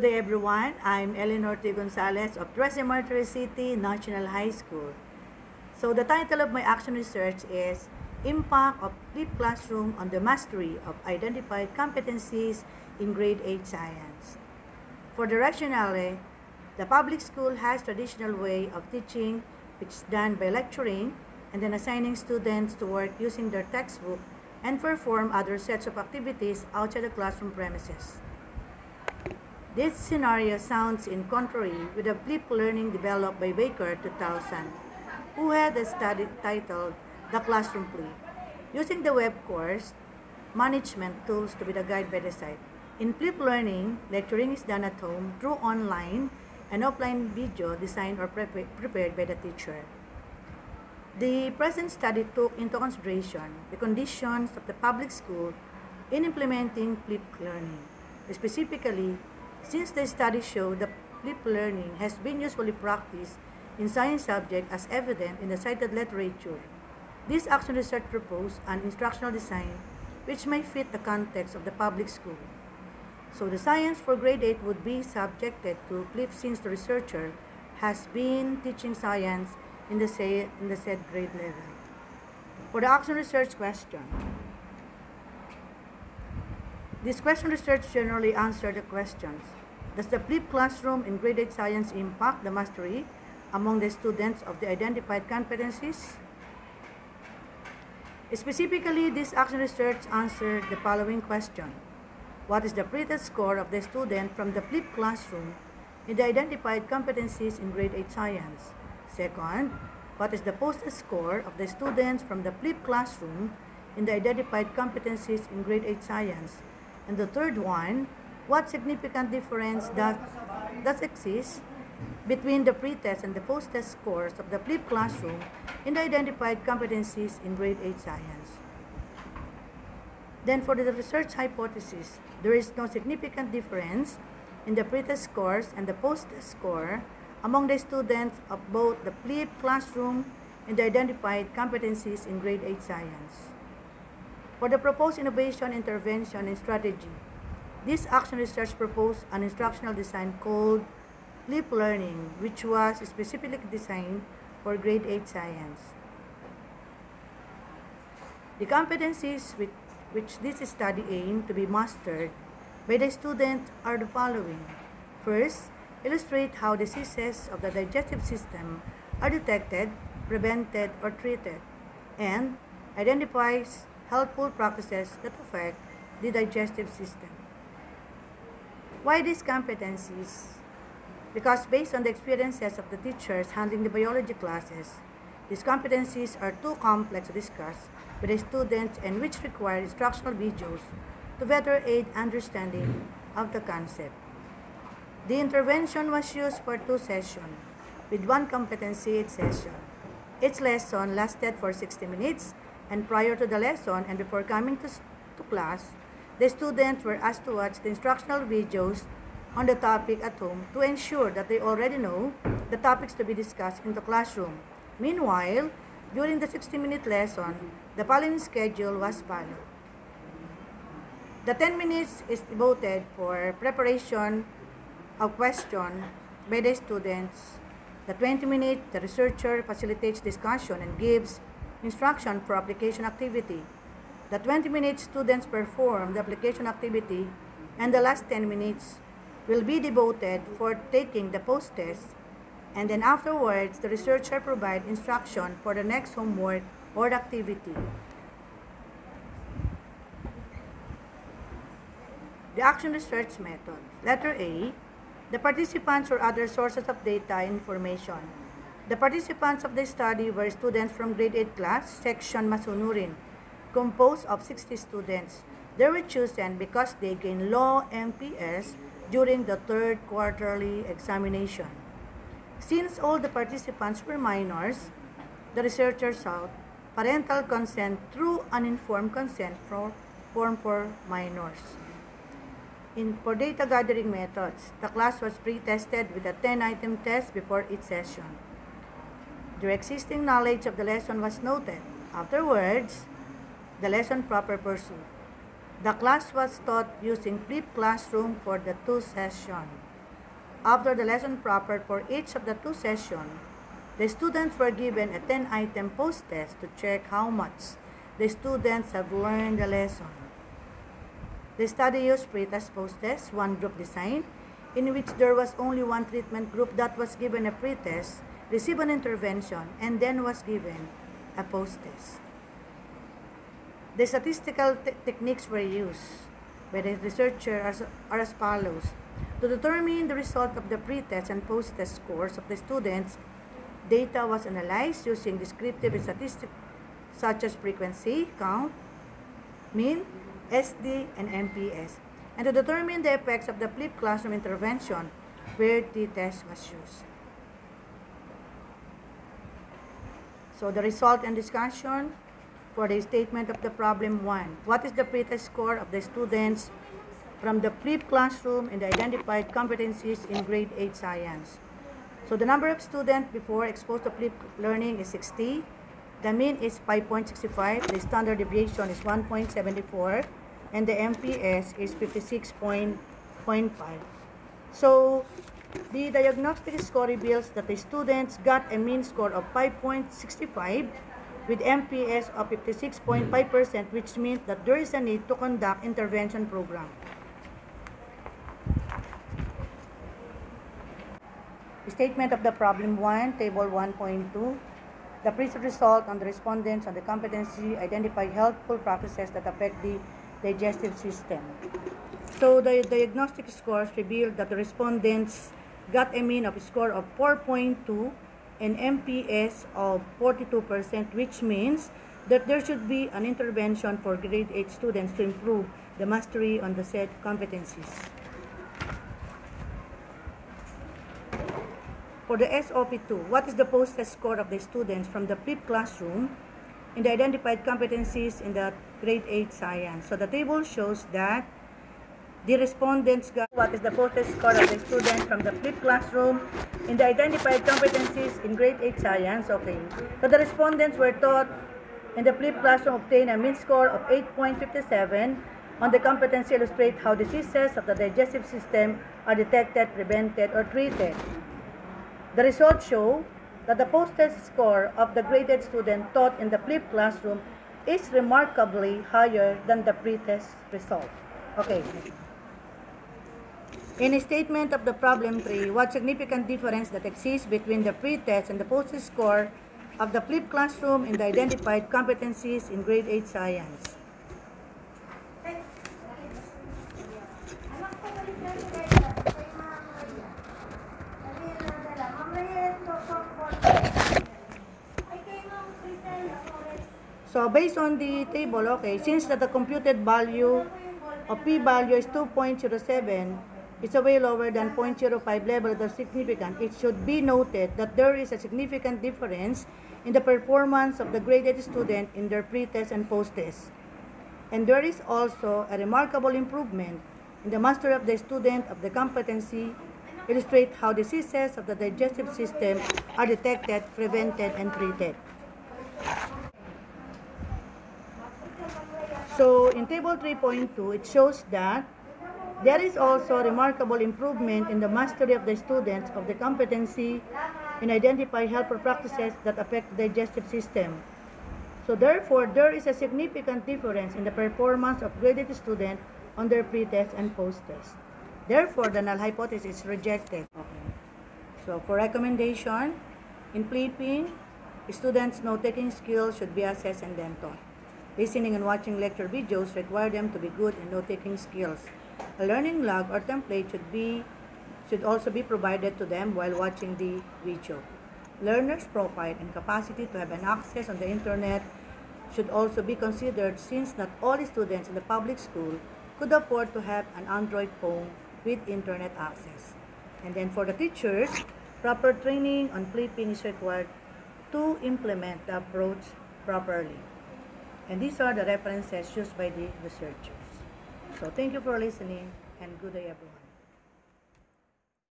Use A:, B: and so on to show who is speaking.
A: Good day everyone. I'm Eleanor T. Gonzales of Trece Martires City National High School. So the title of my action research is Impact of Flipped Classroom on the Mastery of Identified Competencies in Grade 8 Science. For rationale, the public school has traditional way of teaching which is done by lecturing and then assigning students to work using their textbook and perform other sets of activities outside the classroom premises. This scenario sounds in contrary with the flipped learning developed by Baker 2000, who had a study titled The Classroom Flip, using the web course management tools to be the guide by the side. In flip learning, lecturing is done at home through online and offline video designed or prepared by the teacher. The present study took into consideration the conditions of the public school in implementing flip learning. Specifically, since the study showed that flipped learning has been usually practiced in science subjects as evident in the cited literature, this action research proposed an instructional design which may fit the context of the public school. So the science for grade 8 would be subjected to flip since the researcher has been teaching science in the, say, in the said grade level. For the action research question, this question research generally answered the questions. Does the flipped classroom in grade 8 science impact the mastery among the students of the identified competencies? Specifically, this action research answered the following question. What is the pretest score of the student from the flipped classroom in the identified competencies in grade 8 science? Second, what is the posted score of the students from the flipped classroom in the identified competencies in grade 8 science? And the third one, what significant difference does, does exist between the pretest and the post-test scores of the flipped classroom in the identified competencies in grade 8 science? Then for the research hypothesis, there is no significant difference in the pretest scores and the post-test score among the students of both the flipped classroom and the identified competencies in grade 8 science. For the proposed innovation, intervention, and strategy, this action research proposed an instructional design called Flip Learning, which was specifically designed for grade 8 science. The competencies with which this study aimed to be mastered by the student are the following. First, illustrate how diseases of the digestive system are detected, prevented, or treated, and identifies helpful practices that affect the digestive system. Why these competencies? Because based on the experiences of the teachers handling the biology classes, these competencies are too complex to discuss with the students and which require instructional videos to better aid understanding of the concept. The intervention was used for two sessions, with one competency each session. Each lesson lasted for 60 minutes, and prior to the lesson and before coming to, to class, the students were asked to watch the instructional videos on the topic at home to ensure that they already know the topics to be discussed in the classroom. Meanwhile, during the 60-minute lesson, the following schedule was followed. The 10 minutes is devoted for preparation a question by the students. The 20 minutes, the researcher facilitates discussion and gives instruction for application activity. The 20 minutes students perform the application activity and the last 10 minutes will be devoted for taking the post-test and then afterwards the researcher provide instruction for the next homework or activity. The action research method. Letter A, the participants or other sources of data information. The participants of the study were students from grade 8 class, section Masunurin, composed of 60 students. They were chosen because they gained low MPS during the third quarterly examination. Since all the participants were minors, the researchers sought parental consent through an informed consent for form for minors. In, for data gathering methods, the class was pre-tested with a 10-item test before each session. Their existing knowledge of the lesson was noted. Afterwards, the lesson proper pursued. The class was taught using flipped classroom for the two sessions. After the lesson proper for each of the two sessions, the students were given a 10-item post-test to check how much the students have learned the lesson. The study used pretest post-test, one group design, in which there was only one treatment group that was given a pretest, received an intervention, and then was given a post-test. The statistical te- techniques were used by the researcher as, are as follows. To determine the result of the pre-test and post-test scores of the students, data was analyzed using descriptive statistics such as frequency, count, mean, SD, and MPS, and to determine the effects of the flipped classroom intervention where the test was used. So the result and discussion for the statement of the problem one. What is the pretest score of the students from the flipped classroom in the identified competencies in grade 8 science? So the number of students before exposed to flipped learning is 60. The mean is 5.65. The standard deviation is 1.74. And the MPS is 56.5. So the diagnostic score reveals that the students got a mean score of 5.65 with MPS of 56.5%, which means that there is a need to conduct intervention program. Statement of the problem 1, table 1.2. The preset result on the respondents on the competency identify helpful practices that affect the digestive system. So the diagnostic scores revealed that the respondents got a mean of score of 4.2 and MPS of 42%, which means that there should be an intervention for grade 8 students to improve the mastery on the said competencies. For the SOP2, what is the post-test score of the students from the flipped classroom in the identified competencies in the grade 8 science? So the table shows that the respondents got what is the post-test score of the students from the flipped classroom in the identified competencies in grade 8 science. Okay. So the respondents were taught in the flipped classroom obtained a mean score of 8.57 on the competency illustrate how diseases of the digestive system are detected, prevented, or treated. The results show that the post-test score of the graded student taught in the flipped classroom is remarkably higher than the pre-test result. Okay. In a statement of the problem 3, what significant difference that exists between the pre-test and the post-test score of the flipped classroom in the identified competencies in grade 8 science? So based on the table, okay, since that the computed value of p-value is 2.07, it's a way lower than 0.05 level of significant, it should be noted that there is a significant difference in the performance of the graded student in their pre-test and post-test. And there is also a remarkable improvement in the mastery of the student of the competency illustrate how diseases of the digestive system are detected, prevented, and treated. So in table 3.2, it shows that there is also remarkable improvement in the mastery of the students of the competency in identify helpful practices that affect the digestive system. So therefore, there is a significant difference in the performance of graded students on their pre-test and post-test. Therefore, the null hypothesis is rejected. Okay. So for recommendation, in flipping, students' note-taking skills should be assessed and then taught. Listening and watching lecture videos require them to be good in note-taking skills. A learning log or template should be should also be provided to them while watching the video. Learners' profile and capacity to have an access on the internet should also be considered since not all students in the public school could afford to have an Android phone with internet access. And then for the teachers, proper training on flipping is required to implement the approach properly. And these are the references used by the researchers. So thank you for listening and good day everyone.